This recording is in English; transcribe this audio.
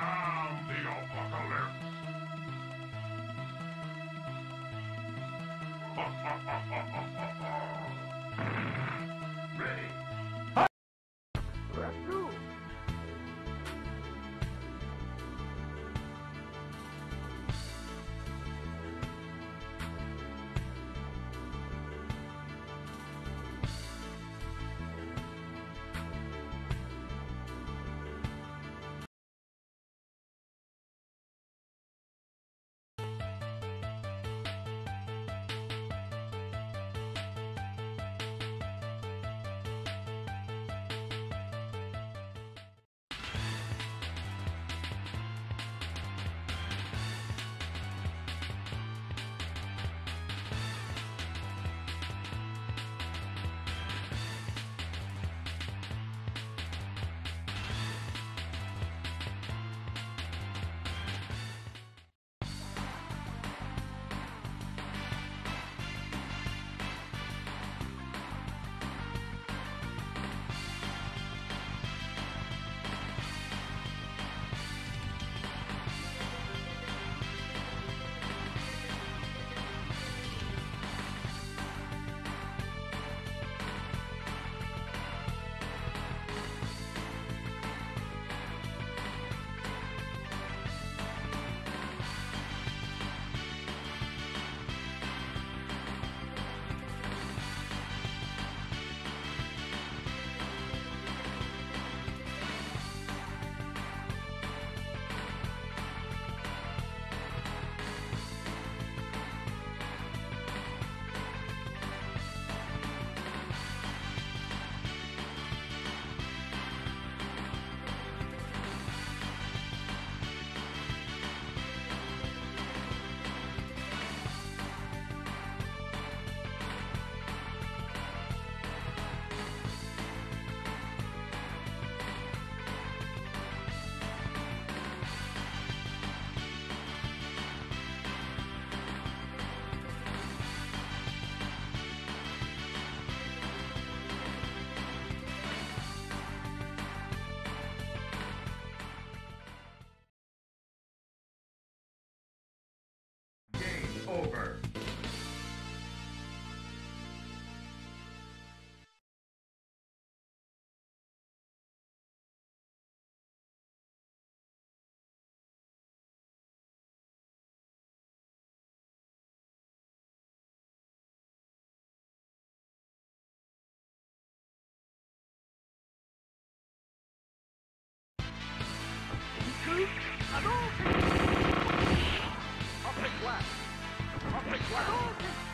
am the apocalypse. Ready. Left! Perfect left!